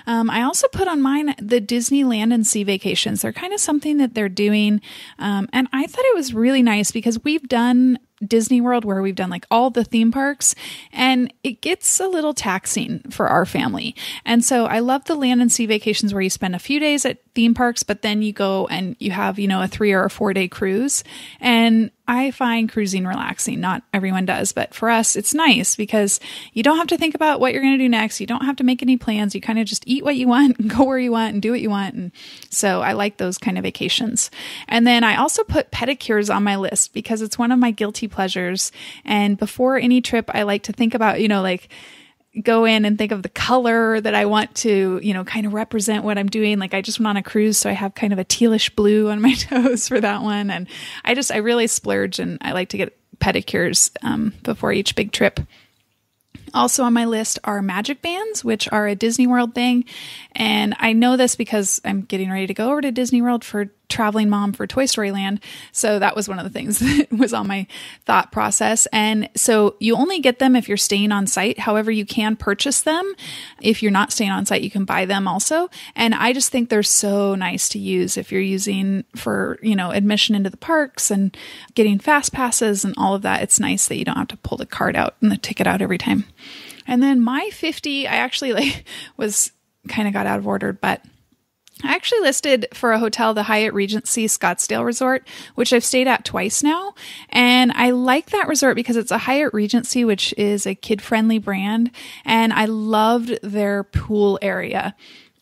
Speaker 1: Um, I also put on mine the Disneyland and Sea vacations. They're kind of something that they're doing. Um, and I thought it was really nice because we've done Disney World where we've done like all the theme parks and it gets a little taxing for our family. And so I love the land and sea vacations where you spend a few days at theme parks, but then you go and you have, you know, a three or a four day cruise. And I find cruising relaxing. Not everyone does, but for us, it's nice because you don't have to think about what you're going to do next. You don't have to make any plans. You kind of just eat what you want and go where you want and do what you want. And so I like those kind of vacations. And then I also put pedicures on my list because it's one of my guilty pleasures. And before any trip, I like to think about, you know, like, go in and think of the color that I want to, you know, kind of represent what I'm doing. Like I just went on a cruise, so I have kind of a tealish blue on my toes for that one. And I just, I really splurge and I like to get pedicures um, before each big trip. Also on my list are magic bands, which are a Disney World thing. And I know this because I'm getting ready to go over to Disney World for traveling mom for Toy Story Land. So that was one of the things that was on my thought process. And so you only get them if you're staying on site. However, you can purchase them. If you're not staying on site, you can buy them also. And I just think they're so nice to use if you're using for, you know, admission into the parks and getting fast passes and all of that. It's nice that you don't have to pull the card out and the ticket out every time. And then my 50, I actually like was kind of got out of order, but I actually listed for a hotel the Hyatt Regency Scottsdale Resort, which I've stayed at twice now. And I like that resort because it's a Hyatt Regency, which is a kid friendly brand. And I loved their pool area.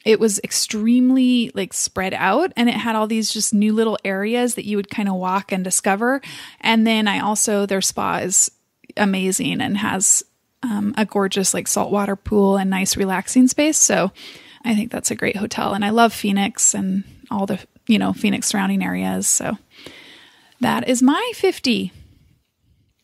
Speaker 1: It was extremely like spread out and it had all these just new little areas that you would kind of walk and discover. And then I also, their spa is amazing and has um, a gorgeous like saltwater pool and nice relaxing space. So I think that's a great hotel. And I love Phoenix and all the, you know, Phoenix surrounding areas. So that is my 50.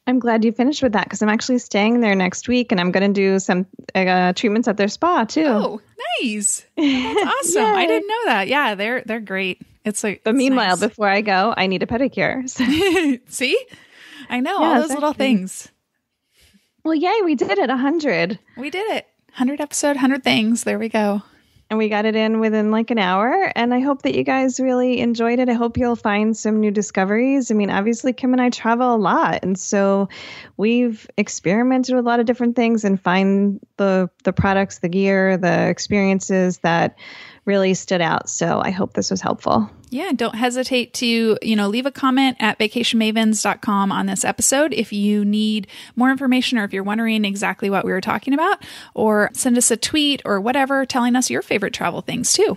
Speaker 3: I'm glad you finished with that because I'm actually staying there next week and I'm going to do some uh, treatments at their spa too.
Speaker 1: Oh, nice! That's awesome. I didn't know that. Yeah, they're they're great. It's like.
Speaker 3: But meanwhile,
Speaker 1: nice.
Speaker 3: before I go, I need a pedicure. So.
Speaker 1: See, I know yeah, all those exactly. little things.
Speaker 3: Well, yay! We did it. A hundred.
Speaker 1: We did it. Hundred episode, hundred things. There we go.
Speaker 3: And we got it in within like an hour. And I hope that you guys really enjoyed it. I hope you'll find some new discoveries. I mean, obviously, Kim and I travel a lot, and so we've experimented with a lot of different things and find the the products, the gear, the experiences that really stood out. So I hope this was helpful.
Speaker 1: Yeah, don't hesitate to, you know, leave a comment at vacationmavens.com on this episode if you need more information or if you're wondering exactly what we were talking about, or send us a tweet or whatever telling us your favorite travel things too.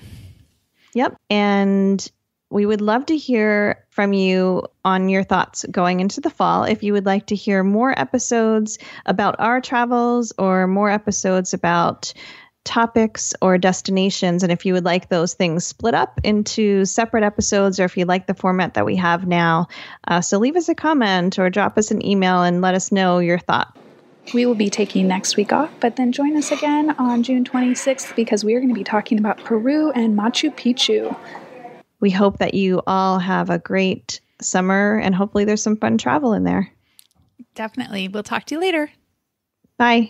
Speaker 3: Yep. And we would love to hear from you on your thoughts going into the fall. If you would like to hear more episodes about our travels or more episodes about topics or destinations, and if you would like those things split up into separate episodes, or if you like the format that we have now, uh, so leave us a comment or drop us an email and let us know your thought.
Speaker 1: We will be taking next week off, but then join us again on June 26th because we are going to be talking about Peru and Machu Picchu.
Speaker 3: We hope that you all have a great summer and hopefully there's some fun travel in there.
Speaker 1: Definitely. We'll talk to you later.
Speaker 3: Bye.